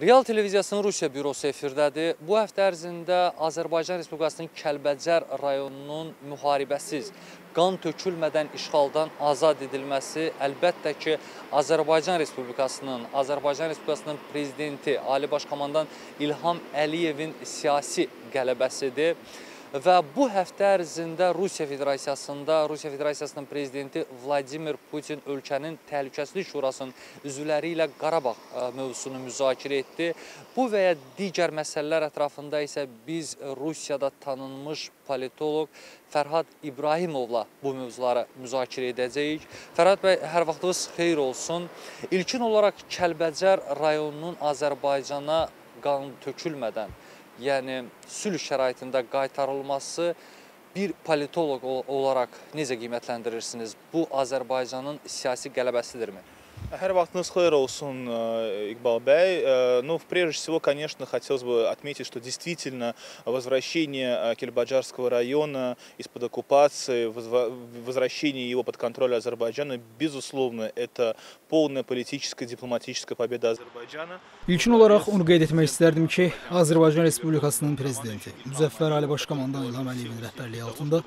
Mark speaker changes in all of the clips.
Speaker 1: Real televiziyasının Rusiya bürosu efirdədir. Bu həftə ərzində Azərbaycan Respublikasının Kəlbəcər rayonunun müharibəsiz, qan tökülmədən işğaldan azad edilməsi əlbəttə ki, Azərbaycan Respublikasının, Azərbaycan Respublikasının prezidenti Ali Baş Komandan İlham Əliyevin siyasi qələbəsidir. Və bu həftə ərzində Rusiya Federasiyasında Rusiya Federasiyasının prezidenti Vladimir Putin ölkənin Təhlükəsizlik Şurasının üzvləri ilə Qarabağ mövzusunu müzakirə etdi. Bu və ya digər məsələlər ətrafında isə biz Rusiyada tanınmış politoloq Fərhad İbrahimovla bu mövzuları müzakirə edəcəyik. Fərhad bəy, hər vaxtınız xeyir olsun. İlkin olaraq Kəlbəcər rayonunun Azərbaycana qan tökülmədən yəni sülh şəraitində qaytarılması bir politoloq olaraq necə qiymətləndirirsiniz? Bu Azərbaycanın siyasi qələbəsidirmi?
Speaker 2: Hər vaxtınız xeyir olsun, Игбал Бэй. Ну, прежде всего, конечно, хотелось бы отметить, что действительно возвращение Кельбаджарского района из-под оккупации, возвращение его под контроль Азербайджана, безусловно, это полная политическая, дипломатическая победа Azərbaycana.
Speaker 3: İlkin olaraq onu qeyd etmək istərdim ki, Azərbaycan Respublikasının prezidenti Müzəffər Ali Baş Komandan İlham Əliyevin rəhbərliyi altında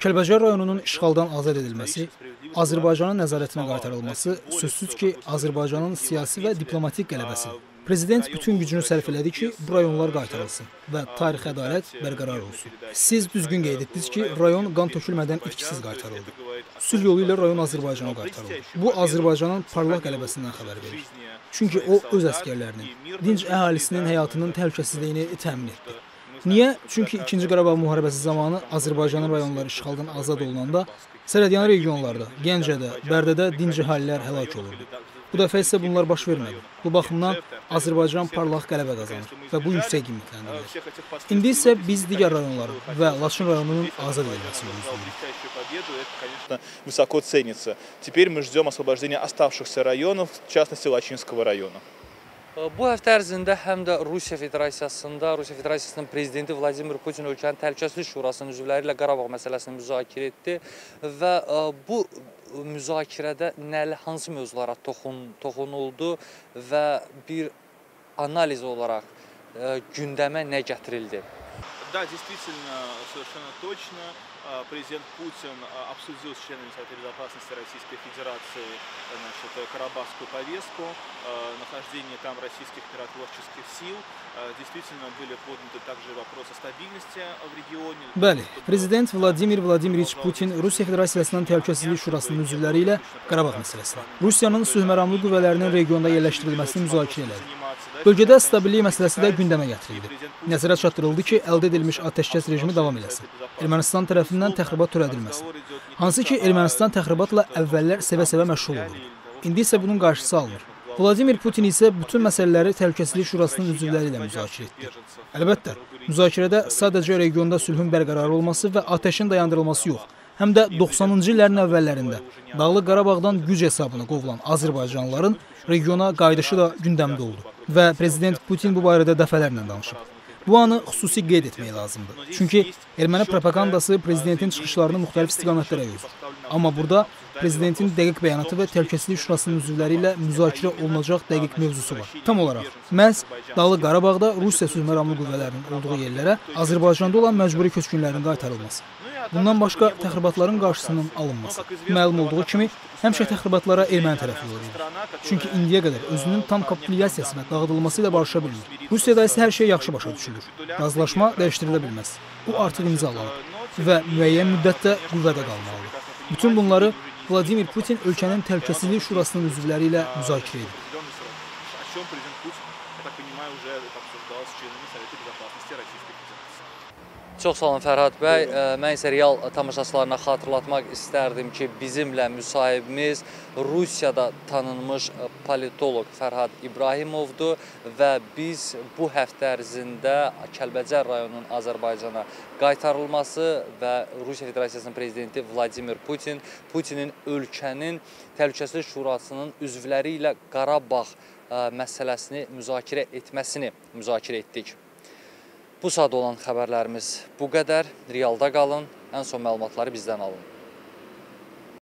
Speaker 3: Kəlbəcər rayonunun işğaldan azad edilməsi, Azərbaycanın nəzarətinə qaytarılması sözsüz ki, Azərbaycanın siyasi və diplomatik qələbəsidir. Prezident bütün gücünü sərf elədi ki, bu rayonlar qaytarılsın və tarixi ədalət bərqərar olsun. Siz düzgün qeyd etdiniz ki, rayon qan tökülmədən itkisiz qaytarıldı. Sülh yolu ilə rayon Azərbaycana qaytarıldı. Bu Azərbaycanın parlaq qələbəsindən xəbər verir. Çünki o öz əskərlərinin, dinc əhalisinin həyatının təhlükəsizliyini təmin etdi. Niyə? Çünki 2-ci Qarabağ müharibəsi zamanı Azərbaycanın rayonları işğaldan azad olunanda sərhədyan regionlarda, Gəncədə, Bərdədə dinc əhalilər həlak olurdu. Bu dəfə isə bunlar baş vermədi. Bu baxımdan Azərbaycan parlaq qələbə qazanır və bu yüksək qiymətləndirilir. İndi isə biz digər rayonların və Laçın rayonunun azad edilməsini gözləyirik.
Speaker 2: Высоко ценится. Теперь мы ждем освобождения оставшихся районов, в частности Лачинского района.
Speaker 1: Bu həftə ərzində həm də Rusiya Federasiyasında, Rusiya Federasiyasının prezidenti Vladimir Putin ölkənin Təhlükəsizlik Şurasının üzvləri ilə Qarabağ məsələsini müzakirə etdi və bu müzakirədə nəli hansı mövzulara toxun, toxunuldu və bir analiz olaraq gündəmə nə gətirildi?
Speaker 2: Да, действительно, совершенно точно. Президент Путин обсудил с членами Совета Безопасности Российской Федерации значит, карабахскую повестку, нахождение там российских миротворческих сил. Действительно были подняты также вопросы стабильности в регионе.
Speaker 3: Bəli, Prezident Vladimir Vladimiroviç Putin Rusiya Federasiyasının Təhlükəsizlik Şurasının üzvləri ilə Qarabağ məsələsini, Rusiyanın sülhməramlı qüvvələrinin regionda yerləşdirilməsini müzakirə elədi. Bölgədə stabillik məsələsi də gündəmə gətirildi. Nəzərə çatdırıldı ki, əldə edilmiş atəşkəs rejimi davam eləsin. Ermənistan tərəfindən təxribat törədilməsin. Hansı ki, Ermənistan təxribatla əvvəllər sevə-sevə məşğul olurdu. İndi isə bunun qarşısı alınır. Vladimir Putin isə bütün məsələləri Təhlükəsizlik Şurasının üzvləri ilə müzakirə etdi. Əlbəttə, müzakirədə sadəcə regionda sülhün bərqərar olması və atəşin dayandırılması yox, həm də 90-cı illərin əvvəllərində Dağlıq Qarabağdan güc hesabına qovulan Azərbaycanlıların regiona qayıdışı da gündəmdə oldu və prezident Putin bu barədə dəfələrlə danışıb. Bu anı xüsusi qeyd etmək lazımdır. Çünki erməni propagandası prezidentin çıxışlarını müxtəlif istiqamətlərə yozur. Amma burada prezidentin dəqiq bəyanatı və Təhlükəsizlik Şurasının üzvləri ilə müzakirə olunacaq dəqiq mövzusu var. Tam olaraq, məhz Dağlıq Qarabağda Rusiya sülhməramlı qüvvələrinin olduğu yerlərə Azərbaycanda olan məcburi köçkünlərin qaytarılması. Bundan başqa təxribatların qarşısının alınması. Məlum olduğu kimi, həmişə təxribatlara erməni tərəfi verir. Çünki indiyə qədər özünün tam kapitulyasiyası və dağıdılması ilə barışa bilmir. Rusiyada isə hər şey yaxşı başa düşülür. Razılaşma dəyişdirilə bilməz. Bu artıq imzalanıb və müəyyən müddətdə qüvvədə qalmalıdır. Bütün bunları Vladimir Putin ölkənin Təhlükəsizlik Şurasının üzvləri ilə müzakirə edir.
Speaker 1: Çox sağ olun Fərhad bəy. Mən isə real tamaşaçılarına xatırlatmaq istərdim ki, bizimlə müsahibimiz Rusiyada tanınmış politoloq Fərhad İbrahimovdur və biz bu həftə ərzində Kəlbəcər rayonunun Azərbaycana qaytarılması və Rusiya Federasiyasının prezidenti Vladimir Putin Putinin ölkənin Təhlükəsizlik Şurasının üzvləri ilə Qarabağ məsələsini müzakirə etməsini müzakirə etdik. Bu saat olan xəbərlərimiz bu qədər. Realda qalın. Ən son məlumatları bizdən alın.